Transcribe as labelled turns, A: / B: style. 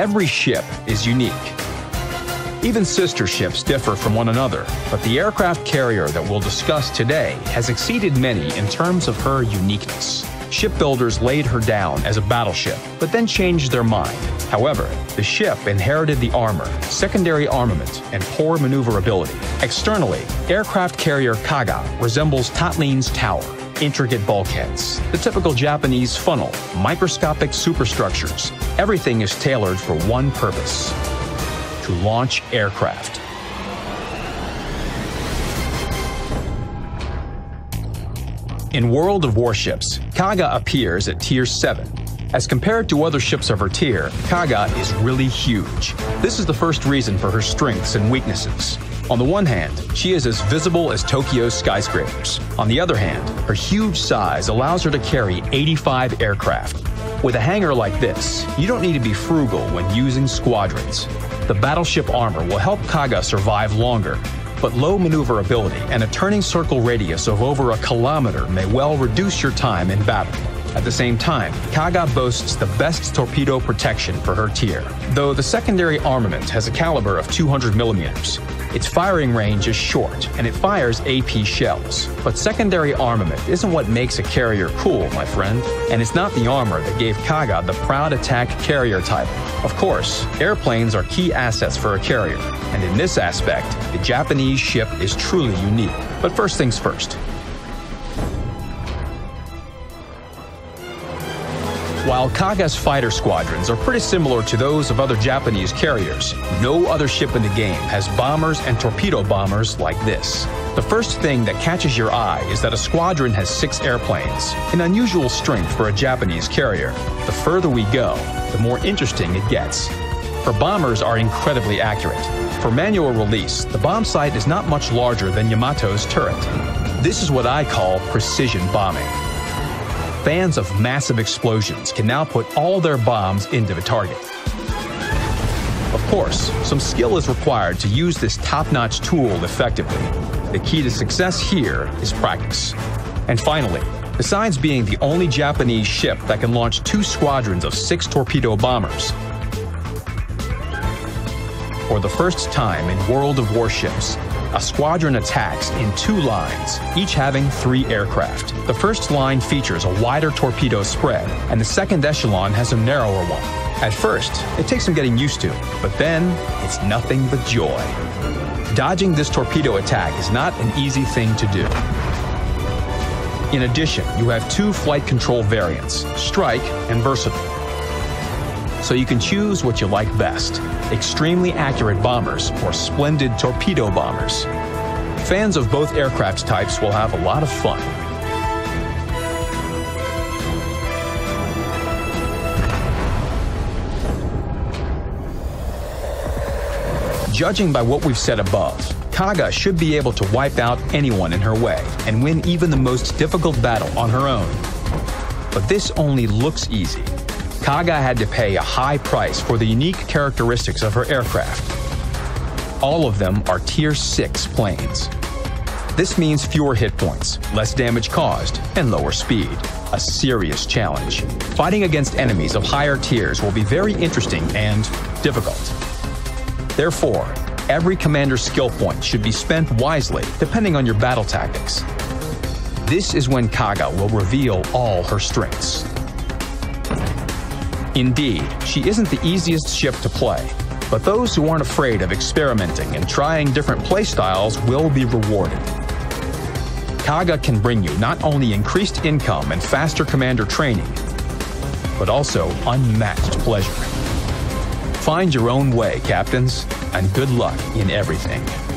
A: Every ship is unique. Even sister ships differ from one another, but the aircraft carrier that we'll discuss today has exceeded many in terms of her uniqueness. Shipbuilders laid her down as a battleship, but then changed their mind. However, the ship inherited the armor, secondary armament, and poor maneuverability. Externally, aircraft carrier Kaga resembles Tatlin's tower, intricate bulkheads, the typical Japanese funnel, microscopic superstructures. Everything is tailored for one purpose to launch aircraft. In World of Warships, Kaga appears at Tier 7. As compared to other ships of her tier, Kaga is really huge. This is the first reason for her strengths and weaknesses. On the one hand, she is as visible as Tokyo's skyscrapers. On the other hand, her huge size allows her to carry 85 aircraft. With a hangar like this, you don't need to be frugal when using squadrons. The battleship armor will help Kaga survive longer, but low maneuverability and a turning circle radius of over a kilometer may well reduce your time in battle. At the same time, Kaga boasts the best torpedo protection for her tier. Though the secondary armament has a caliber of 200 millimeters, its firing range is short and it fires AP shells. But secondary armament isn't what makes a carrier cool, my friend. And it's not the armor that gave Kaga the proud attack carrier title. Of course, airplanes are key assets for a carrier, and in this aspect, the Japanese ship is truly unique. But first things first, While Kaga's fighter squadrons are pretty similar to those of other Japanese carriers, no other ship in the game has bombers and torpedo bombers like this. The first thing that catches your eye is that a squadron has six airplanes, an unusual strength for a Japanese carrier. The further we go, the more interesting it gets. Her bombers are incredibly accurate. For manual release, the bomb sight is not much larger than Yamato's turret. This is what I call precision bombing. Fans of massive explosions can now put all their bombs into the target. Of course, some skill is required to use this top-notch tool effectively. The key to success here is practice. And finally, besides being the only Japanese ship that can launch two squadrons of six torpedo bombers, for the first time in World of Warships, a squadron attacks in two lines, each having three aircraft. The first line features a wider torpedo spread, and the second echelon has a narrower one. At first, it takes some getting used to, but then it's nothing but joy. Dodging this torpedo attack is not an easy thing to do. In addition, you have two flight control variants, Strike and Versatile. So you can choose what you like best extremely accurate bombers or splendid torpedo bombers. Fans of both aircraft types will have a lot of fun. Judging by what we've said above, Kaga should be able to wipe out anyone in her way and win even the most difficult battle on her own. But this only looks easy. Kaga had to pay a high price for the unique characteristics of her aircraft. All of them are Tier 6 planes. This means fewer hit points, less damage caused, and lower speed. A serious challenge. Fighting against enemies of higher tiers will be very interesting and difficult. Therefore, every commander's skill point should be spent wisely depending on your battle tactics. This is when Kaga will reveal all her strengths. Indeed, she isn't the easiest ship to play, but those who aren't afraid of experimenting and trying different playstyles will be rewarded. Kaga can bring you not only increased income and faster commander training, but also unmatched pleasure. Find your own way, captains, and good luck in everything.